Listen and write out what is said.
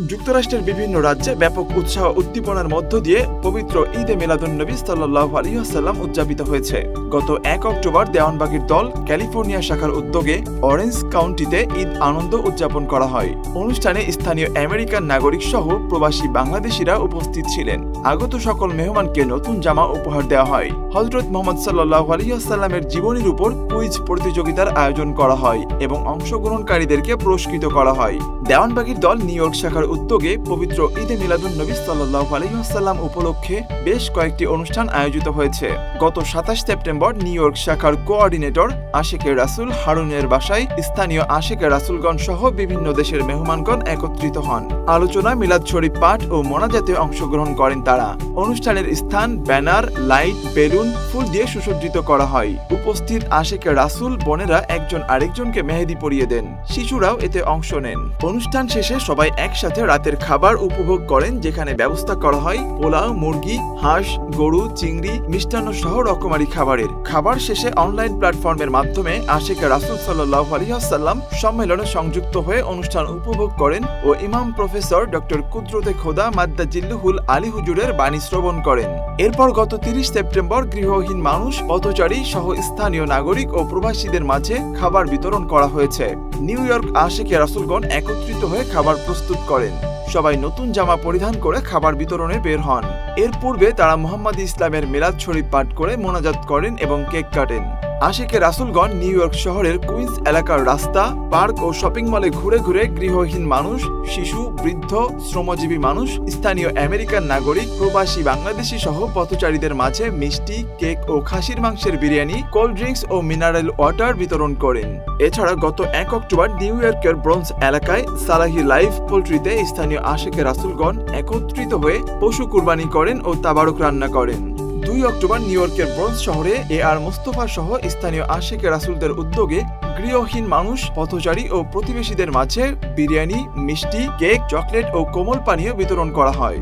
যুক্তরাষ্ট্রের বিভিন্ন রাজ্যে ব্যাপক উৎসাহ উদ্দীপনার মধ্য দিয়ে পবিত্র ঈদে মিলাদুন্নবী সাল্লাহ আলিয়াসাল্লাম উদযাপিত হয়েছে। গত এক অক্টোবর দেওয়ানবাগির দল ক্যালিফোর্নিয়া শাখার উদ্যোগে অরেঞ্জ কাউন্টিতে ঈদ আনন্দ উদযাপন করা হয়। অনুষ্ঠানে স্থানীয় আমেরিকান নাগরিক সহ প্রবাসী বাংলাদেশিরা উপস্থিত ছিলেন। আগত সকল মেহমানকে নতুন জামা উপহার দেওয়া হয়। হজরত মোহাম্মদ সাল্লাহ আলহিহাসাল্লামের জীবনীর উপর কুইজ প্রতিযোগিতার আয়োজন করা হয় এবং অংশগ্রহণকারীদেরকে পুরস্কৃত করা হয়। দেওয়ানবাগির দল নিউ ইয়র্ক শাখার উদ্যোগে পবিত্র ঈদে মিলাদুন নবী সাল্লাহ আলহিহাসাল্লাম উপলক্ষে বেশ কয়েকটি অনুষ্ঠান আয়োজিত হয়েছে। গত সাতাশ সেপ্টেম্বর নিউ ইয়র্ক শাখার কোঅর্ডিনেটর আশেকে রাসুল, হারুনের বাসায় স্থানীয় আশেকে রাসুলগণ সহ বিভিন্ন দেশের মেহমানগণ একত্রিত হন। আলোচনা, মিলাদ শরীফ পাঠ ও মোনাজাতে অংশগ্রহণ করেন তারা। অনুষ্ঠানের স্থান ব্যানার, লাইট, বেলুন, ফুল দিয়ে সুসজ্জিত করা হয়। উপস্থিত আশেকে রাসুল বোনেরা একজন আরেকজনকে মেহেদি পরিয়ে দেন। শিশুরাও এতে অংশ নেন। অনুষ্ঠান শেষে সবাই একসাথে রাতের খাবার উপভোগ করেন, যেখানে ব্যবস্থা করা হয় পোলাও, মুরগি, হাঁস, গরু, চিংড়ি মিষ্টান্ন সহ রকমারি খাবারের। খাবার শেষে অনলাইন প্ল্যাটফর্মের মাধ্যমে আশেকা রাসুল সাল্লাহ আলিয়াসাল্লাম সম্মেলনে সংযুক্ত হয়ে অনুষ্ঠান উপভোগ করেন ও ইমাম প্রফেসর ডক্টর কুদরতে খোদা মাদ্দা জিল্লুহুল আলী হুজুরের বাণী শ্রবণ করেন। এরপর গত তিরিশ সেপ্টেম্বর গৃহহীন মানুষ, পথচারী সহ স্থানীয় নাগরিক ও প্রবাসীদের মাঝে খাবার বিতরণ করা হয়েছে। নিউ ইয়র্ক আশেকে রাসুলগণ একত্রিত হয়ে খাবার প্রস্তুত করেন। সবাই নতুন জামা পরিধান করে খাবার বিতরণে বের হন। এর পূর্বে তারা মোহাম্মদ ইসলামের মেলাদ শরীফ পাঠ করে মোনাজাত করেন এবং কেক কাটেন। আশেকে রাসুলগণ নিউ ইয়র্ক শহরের কুইন্স এলাকার রাস্তা, পার্ক ও শপিং মলে ঘুরে ঘুরে গৃহহীন মানুষ, শিশু, বৃদ্ধ, শ্রমজীবী মানুষ, স্থানীয় আমেরিকান নাগরিক, প্রবাসী বাংলাদেশি সহ পথচারীদের মাঝে মিষ্টি, কেক ও খাসির মাংসের বিরিয়ানি, কোল্ড ড্রিঙ্কস ও মিনারেল ওয়াটার বিতরণ করেন। এছাড়া গত এক অক্টোবর নিউ ইয়র্কের ব্রোঞ্জ এলাকায় সালাহি লাইভ পোল্ট্রিতে স্থানীয় আশেকে রাসুলগণ একত্রিত হয়ে পশু কুরবানি করেন ও তাবারক রান্না করেন। দুই অক্টোবর নিউ ইয়র্কের ব্রঞ্জ শহরে এ আর মোস্তফা সহ স্থানীয় আশেকে রাসুলদের উদ্যোগে গৃহহীন মানুষ, পথচারী ও প্রতিবেশীদের মাঝে বিরিয়ানি, মিষ্টি, কেক, চকলেট ও কোমল পানীয় বিতরণ করা হয়।